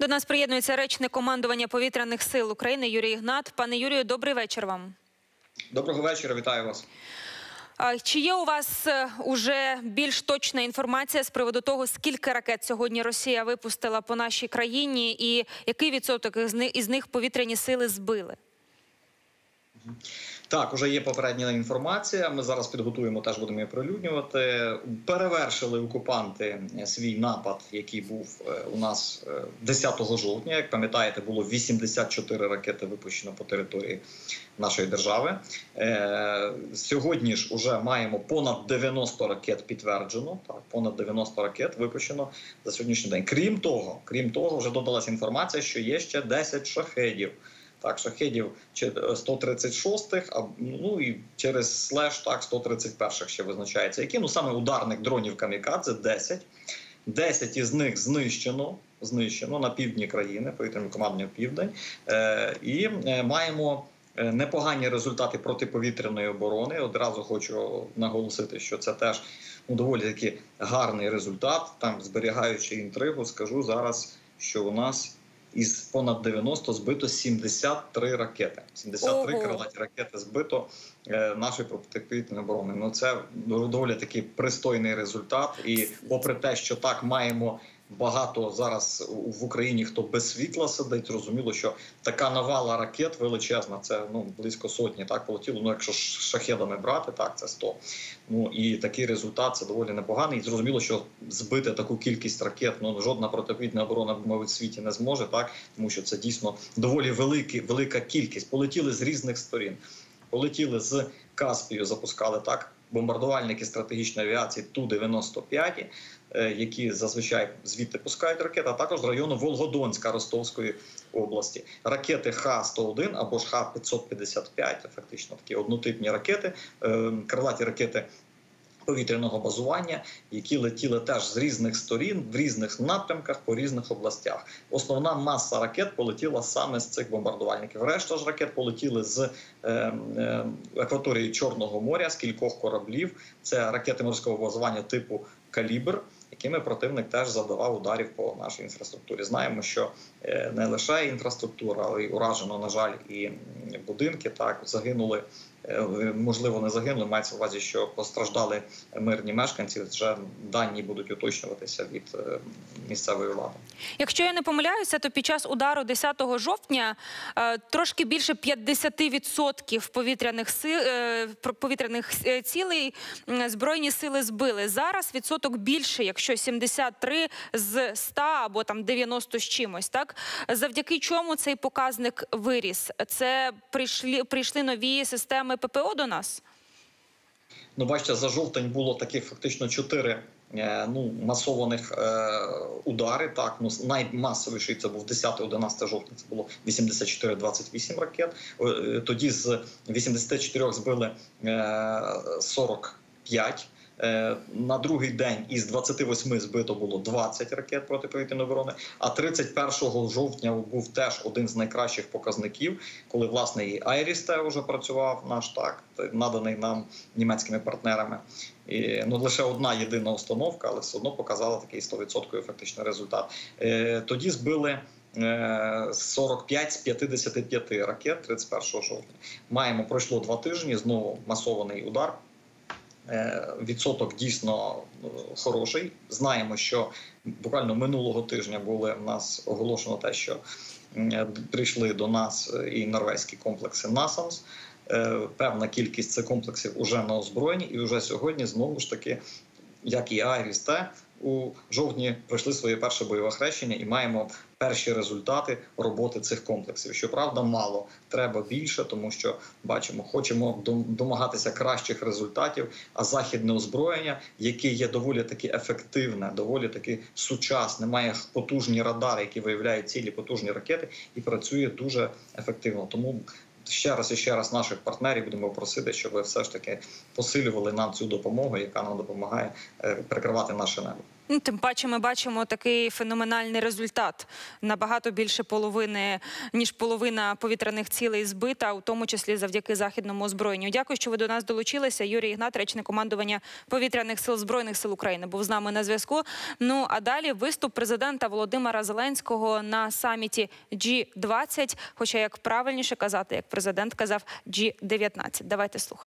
До нас приєднується речник командування повітряних сил України Юрій Ігнат. Пане Юрію, добрий вечір вам. Доброго вечора, вітаю вас. Чи є у вас е, уже більш точна інформація з приводу того, скільки ракет сьогодні Росія випустила по нашій країні, і який відсоток із із них повітряні сили збили? Так, уже є попередня інформація. Ми зараз підготуємо, теж будемо її прилюднювати. Перевершили окупанти свій напад, який був е, у нас е, 10 жовтня. Як пам'ятаєте, було 84 ракети випущено по території нашої держави. Е, Сьогодні ж уже маємо понад 90 ракет підтверджено. Так, понад 90 ракет випущено за сьогоднішній день. Крім того, крім того, вже додалася інформація, що є ще 10 шахедів. Так, шахедів 136-х, а ну і через слеш так 131-х ще визначається. Які ну саме ударних дронів камікадзе 10. 10 із них знищено знищено на півдні країни, повітряним командним південь, е, і е, маємо. Непогані результати протиповітряної оборони. Одразу хочу наголосити, що це теж ну, доволі таки гарний результат. Там зберігаючи інтригу, скажу зараз, що у нас із понад 90 збито 73 ракети. 73 Ого. крилаті ракети збито е, нашої протиповітряної оборони. Ну це доволі такий пристойний результат. І попри те, що так маємо. Багато зараз в Україні хто без світла сидить, зрозуміло, що така навала ракет величезна. Це ну близько сотні. Так полетіло. Ну якщо шахедами брати, так це 100. Ну і такий результат це доволі непоганий. І зрозуміло, що збити таку кількість ракет ну жодна протиповітряна оборона в світі не зможе, так тому що це дійсно доволі великий, велика кількість. Полетіли з різних сторін. Полетіли з Каспію, запускали так бомбардувальники стратегічної авіації Ту 95 е, які зазвичай звідти пускають ракети, а також з району Волгодонська Ростовської області. Ракети Х-101 або ж Х-555, фактично такі однотипні ракети, е, крилаті ракети. Повітряного базування, які летіли теж з різних сторін, в різних напрямках по різних областях. Основна маса ракет полетіла саме з цих бомбардувальників. Решта ж ракет полетіли з е, е, Чорного моря, з кількох кораблів. Це ракети морського базування типу Калібр, якими противник теж завдавав ударів по нашій інфраструктурі. Знаємо, що е, не лише інфраструктура, але й уражено, на жаль, і будинки. Так загинули. Е, Можливо, не загинули. Мається в увазі, що постраждали мирні мешканці. Вже дані будуть уточнюватися від е, місцевої влади. Якщо я не помиляюся, то під час удару 10 жовтня е, трошки більше 50% повітряних сил повітряних цілей збройні сили збили. Зараз відсоток більше, якщо 73 з 100 або там 90 з чимось. Так завдяки чому цей показник виріс? Це прийшли прийшли нові системи ППО до нас. Ну, бачите, за жовтень було таких фактично чотири е, ну, масованих е, удари. Так, ну наймасовіший це був 10-11 жовтня. Це було 84-28 ракет. Е, Тоді з 84 збили е, 45. Е, На другий день із 28 збито було 20 ракет протиповітряної оборони. А 31 жовтня був теж один з найкращих показників, коли власне і Айрісте вже працював наш так, наданий нам німецькими партнерами. І, ну лише одна єдина установка, але все одно показала такий 100% фактично результат. Е, Тоді збили. е, 45 з 55 ракет 31 жовтня. Маємо пройшло два тижні. Знову масований удар. Е, Відсоток дійсно е, хороший. Знаємо, що буквально минулого тижня були в нас оголошено те, що прийшли до нас е, і норвезькі комплекси. Е, Певна кількість цих комплексів вже на озброєнні, і вже сьогодні знову ж таки, як і Айріс Т, у жовтні пройшли своє перше бойове хрещення і маємо перші результати роботи цих комплексів. Щоправда, мало треба більше, тому що бачимо, хочемо домагатися кращих результатів. А західне озброєння, яке є доволі таки ефективне, доволі таки сучасне, має потужні радари, які виявляють цілі потужні ракети, і працює дуже ефективно. Тому ще раз і ще раз наших партнерів будемо просити, щоб ви все ж таки посилювали нам цю допомогу, яка нам допомагає е, прикривати наше небо. Ну, тим паче ми бачимо такий феноменальний результат. Набагато більше половини, ніж половина повітряних цілей збита, у тому числі завдяки західному озброєнню. Дякую, що ви до нас долучилися. Юрій Ігнат, речник командування повітряних сил збройних сил України, був з нами на зв'язку. Ну а далі виступ президента Володимира Зеленського на саміті G20, Хоча як правильніше казати, як президент казав, G19. Давайте слухати.